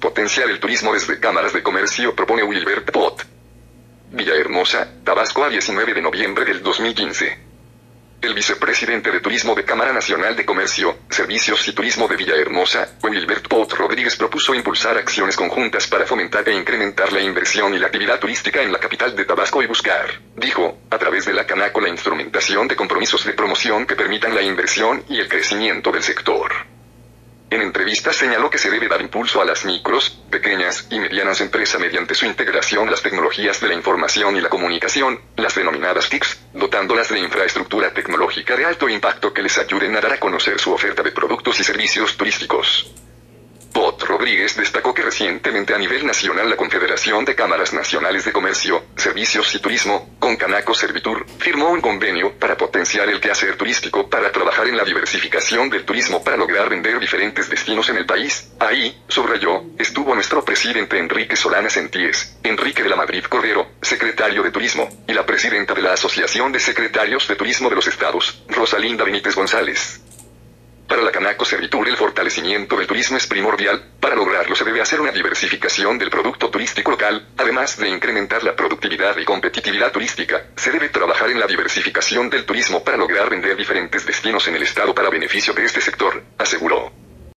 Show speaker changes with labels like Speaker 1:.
Speaker 1: Potenciar el turismo desde cámaras de comercio propone Wilbert Pot. Villahermosa, Tabasco a 19 de noviembre del 2015. El vicepresidente de Turismo de Cámara Nacional de Comercio, Servicios y Turismo de Villahermosa, Wilbert Pot Rodríguez propuso impulsar acciones conjuntas para fomentar e incrementar la inversión y la actividad turística en la capital de Tabasco y buscar, dijo, a través de la Canaco la instrumentación de compromisos de promoción que permitan la inversión y el crecimiento del sector. En entrevista señaló que se debe dar impulso a las micros, pequeñas y medianas empresas mediante su integración a las tecnologías de la información y la comunicación, las denominadas TICs, dotándolas de infraestructura tecnológica de alto impacto que les ayuden a dar a conocer su oferta de productos y servicios turísticos. Pot Rodríguez destacó que recientemente a nivel nacional la Confederación de Cámaras Nacionales de Comercio, Servicios y Turismo, con Canaco Servitur, firmó un convenio para potenciar el quehacer turístico para trabajar en la diversificación del turismo para lograr vender diferentes destinos en el país. Ahí, subrayó, estuvo nuestro presidente Enrique Solana Sentíes, Enrique de la Madrid Cordero, secretario de Turismo, y la presidenta de la Asociación de Secretarios de Turismo de los Estados, Rosalinda Benítez González. Para la Canaco Servitur el fortalecimiento del turismo es primordial, para lograrlo se debe hacer una diversificación del producto turístico local, además de incrementar la productividad y competitividad turística, se debe trabajar en la diversificación del turismo para lograr vender diferentes destinos en el estado para beneficio de este sector.